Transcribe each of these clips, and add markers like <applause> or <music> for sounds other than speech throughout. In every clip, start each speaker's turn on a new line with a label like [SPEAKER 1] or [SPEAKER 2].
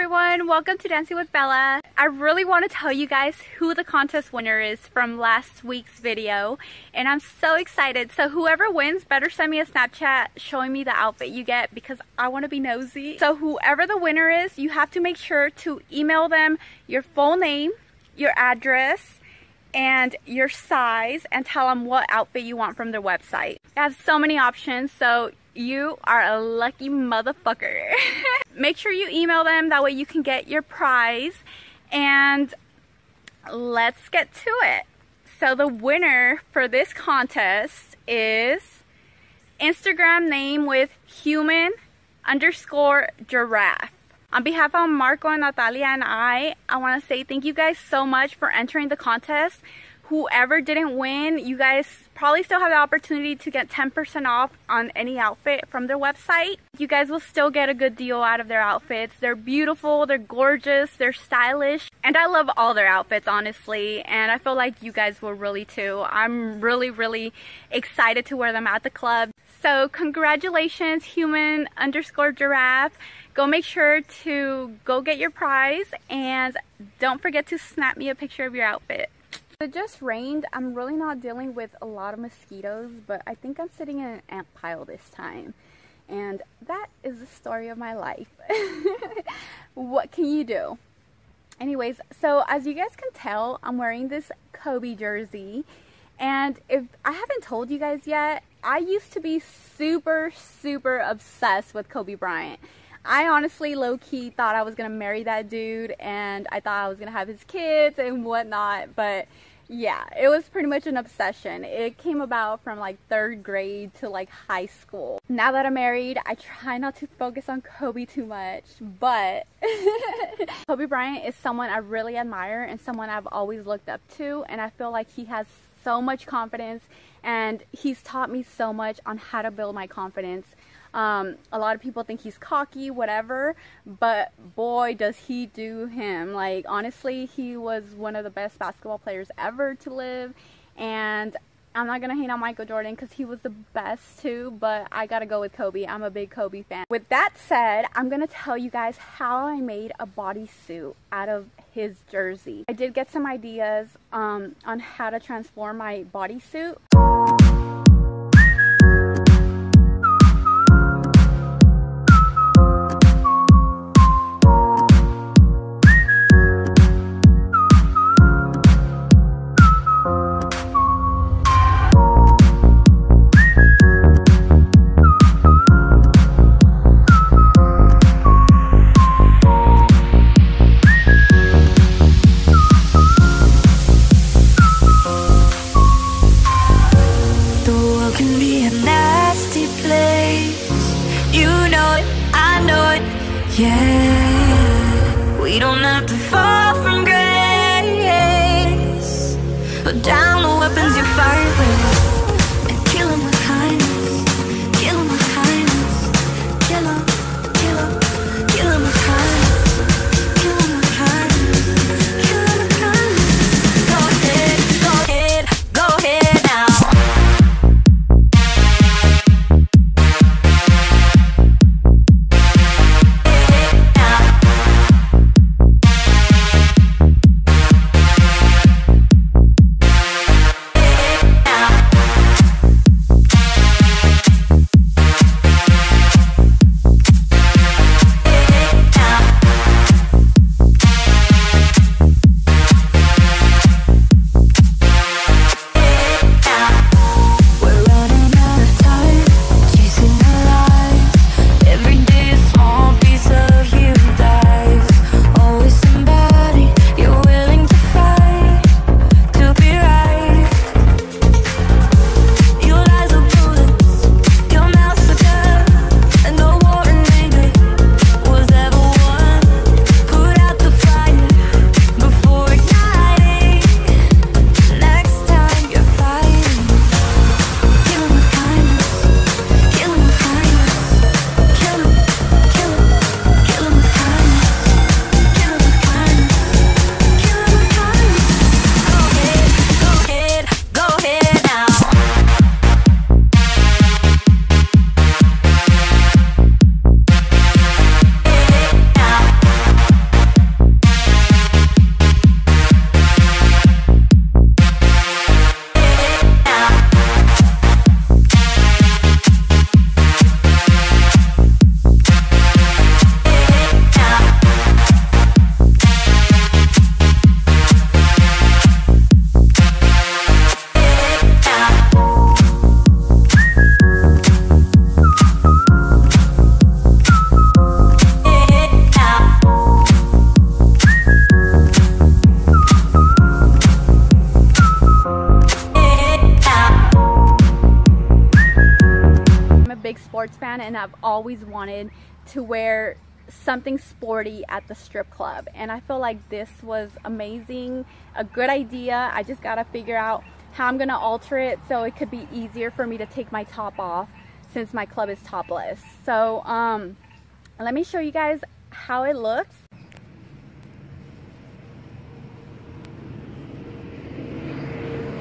[SPEAKER 1] everyone, welcome to Dancing with Bella. I really want to tell you guys who the contest winner is from last week's video and I'm so excited. So whoever wins better send me a Snapchat showing me the outfit you get because I want to be nosy. So whoever the winner is, you have to make sure to email them your full name, your address, and your size and tell them what outfit you want from their website. They have so many options so you are a lucky motherfucker. <laughs> Make sure you email them, that way you can get your prize. And let's get to it. So the winner for this contest is Instagram name with human underscore giraffe. On behalf of Marco and Natalia and I, I want to say thank you guys so much for entering the contest whoever didn't win, you guys probably still have the opportunity to get 10% off on any outfit from their website. You guys will still get a good deal out of their outfits. They're beautiful, they're gorgeous, they're stylish, and I love all their outfits, honestly, and I feel like you guys will really too. I'm really, really excited to wear them at the club. So congratulations, human underscore giraffe. Go make sure to go get your prize and don't forget to snap me a picture of your outfit. It just rained. I'm really not dealing with a lot of mosquitoes, but I think I'm sitting in an ant pile this time. And that is the story of my life. <laughs> what can you do? Anyways, so as you guys can tell, I'm wearing this Kobe jersey. And if I haven't told you guys yet, I used to be super, super obsessed with Kobe Bryant. I honestly low-key thought I was to marry that dude and I thought I was to have his kids and whatnot, but yeah, it was pretty much an obsession. It came about from like third grade to like high school. Now that I'm married, I try not to focus on Kobe too much, but <laughs> Kobe Bryant is someone I really admire and someone I've always looked up to and I feel like he has so much confidence and he's taught me so much on how to build my confidence um, a lot of people think he's cocky, whatever, but boy, does he do him. Like, honestly, he was one of the best basketball players ever to live, and I'm not gonna hate on Michael Jordan because he was the best too, but I gotta go with Kobe. I'm a big Kobe fan. With that said, I'm gonna tell you guys how I made a bodysuit out of his jersey. I did get some ideas um, on how to transform my bodysuit.
[SPEAKER 2] Down the
[SPEAKER 1] and I've always wanted to wear something sporty at the strip club. And I feel like this was amazing a good idea. I just gotta figure out how I'm gonna alter it so it could be easier for me to take my top off since my club is topless. So um let me show you guys how it looks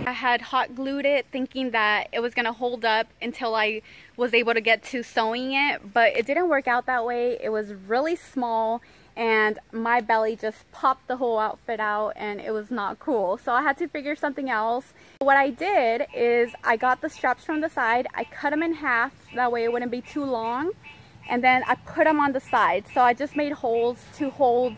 [SPEAKER 1] I had hot glued it thinking that it was going to hold up until I was able to get to sewing it, but it didn't work out that way. It was really small and my belly just popped the whole outfit out and it was not cool. So I had to figure something else. What I did is I got the straps from the side, I cut them in half, that way it wouldn't be too long, and then I put them on the side. So I just made holes to hold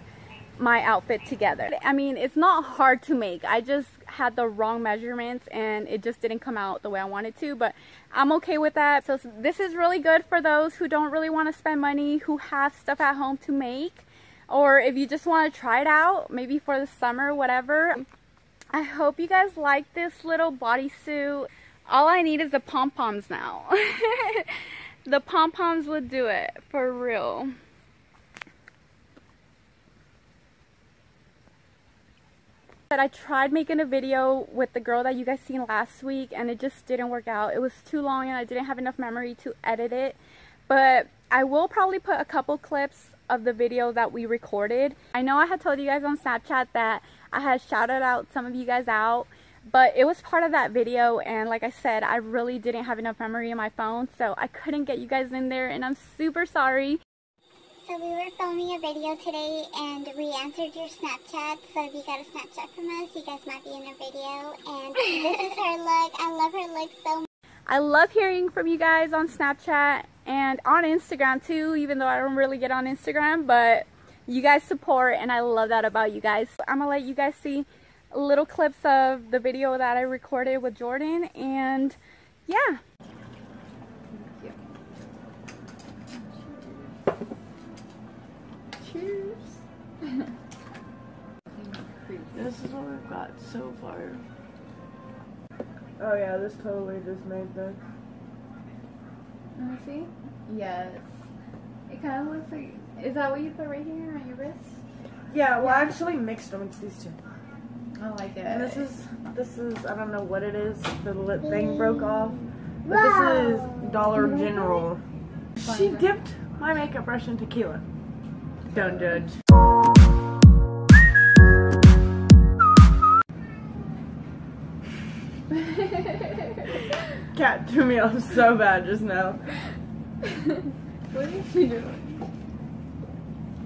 [SPEAKER 1] my outfit together. I mean, it's not hard to make. I just had the wrong measurements and it just didn't come out the way I wanted to, but I'm okay with that. So this is really good for those who don't really want to spend money, who have stuff at home to make, or if you just want to try it out, maybe for the summer, whatever. I hope you guys like this little bodysuit. All I need is the pom-poms now. <laughs> the pom-poms would do it, for real. I tried making a video with the girl that you guys seen last week and it just didn't work out. It was too long and I didn't have enough memory to edit it. But I will probably put a couple clips of the video that we recorded. I know I had told you guys on Snapchat that I had shouted out some of you guys out but it was part of that video and like I said I really didn't have enough memory in my phone so I couldn't get you guys in there and I'm super sorry
[SPEAKER 3] so we were filming a video today and we answered your Snapchat. So if you got a Snapchat from us, you guys might be in a video. And this is her look. I love her look so much.
[SPEAKER 1] I love hearing from you guys on Snapchat and on Instagram too, even though I don't really get on Instagram. But you guys support and I love that about you guys. I'm going to let you guys see little clips of the video that I recorded with Jordan. And yeah. Cheers.
[SPEAKER 4] this is what we've got so far. Oh yeah, this totally just made this.
[SPEAKER 1] Let me see. Yes. It kind of looks like. Is that what you put right here on your wrist?
[SPEAKER 4] Yeah, well, I actually mixed them. It's these two.
[SPEAKER 1] I like it.
[SPEAKER 4] And this is this is I don't know what it is. The lip thing broke off. But this is Dollar General. She dipped my makeup brush in tequila. Don't judge. Cat threw me off so bad just now. <laughs>
[SPEAKER 1] what are you doing?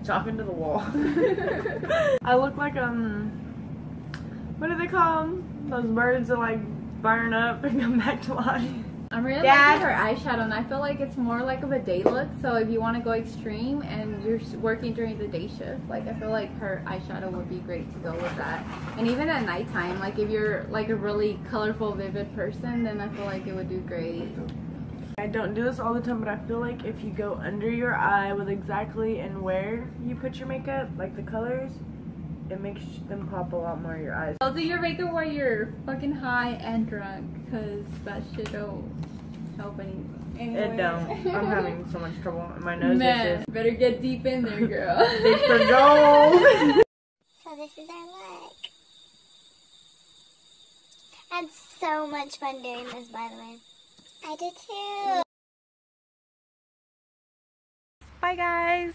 [SPEAKER 4] Chopping to the wall. <laughs> I look like um what do they call them? Those birds that like burn up and come back to life.
[SPEAKER 1] I'm really Dad. liking her eyeshadow and I feel like it's more like of a day look so if you want to go extreme and you're working during the day shift like I feel like her eyeshadow would be great to go with that and even at nighttime like if you're like a really colorful vivid person then I feel like it would do great.
[SPEAKER 4] I don't do this all the time but I feel like if you go under your eye with exactly and where you put your makeup like the colors it makes them pop a lot more your eyes.
[SPEAKER 1] I'll do your makeup while you're fucking high and drunk, cause that shit don't help any. Anyway.
[SPEAKER 4] It don't. I'm having so much trouble. My nose
[SPEAKER 1] Man,
[SPEAKER 4] is just...
[SPEAKER 1] better get deep in there, girl. <laughs>
[SPEAKER 4] deep for gold. <laughs>
[SPEAKER 3] so this is our look. I had so much fun doing this, by the way. I did too.
[SPEAKER 1] Bye, guys.